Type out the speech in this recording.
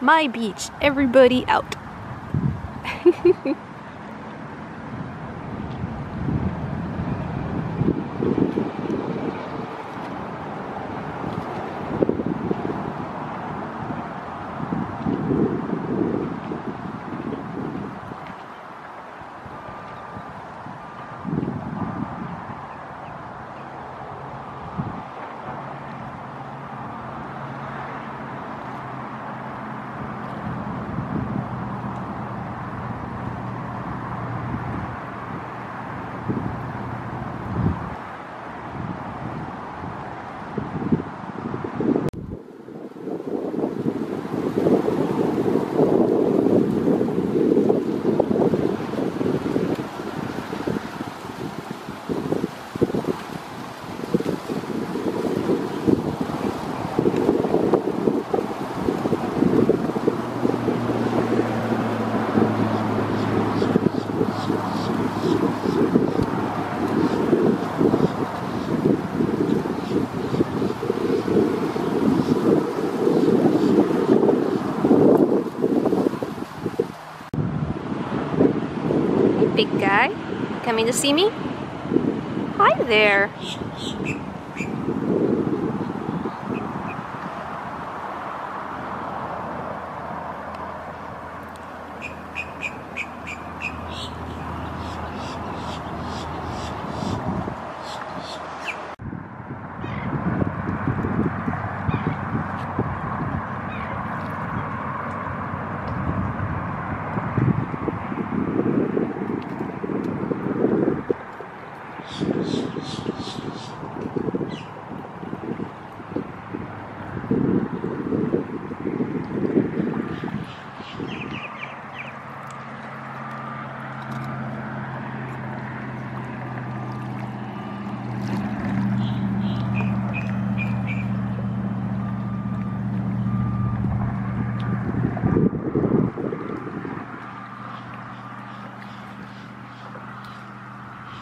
My beach. Everybody out. big guy. Coming to see me? Hi there.